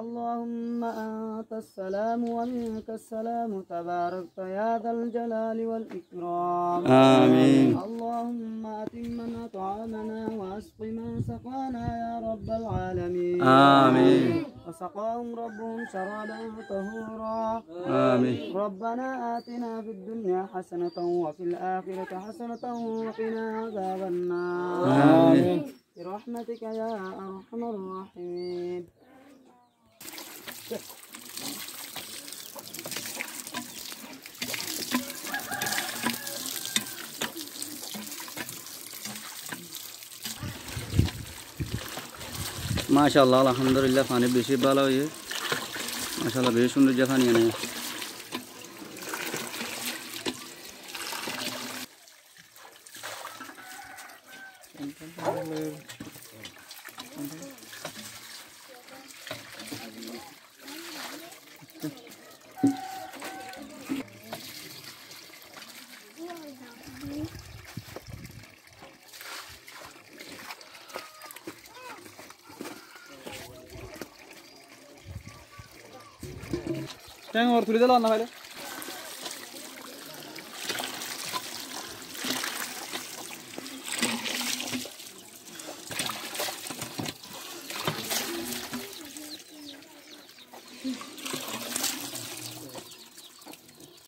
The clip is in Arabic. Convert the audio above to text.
اللهم أنت السلام ومنك السلام. تباركت يا ذا الجلال والإكرام. آمين. اللهم أتم طعامنا وأسق من سقانا يا رب العالمين. آمين. وسقاهم ربهم شرابا طهورا. آمين. ربنا آتنا في الدنيا حسنة وفي الآخرة حسنة وقنا عذاب النار. آمين. برحمتك يا أرحم الراحمين. মাশাআল্লাহ আলহামদুলিল্লাহ পানি বেশি ভালো হয়ে মাশাআল্লাহ বেশ সুন্দর যে পানি এনে ট্যাং ওর ഞാൻ ഓർത്തില്ല അന്ന വരെ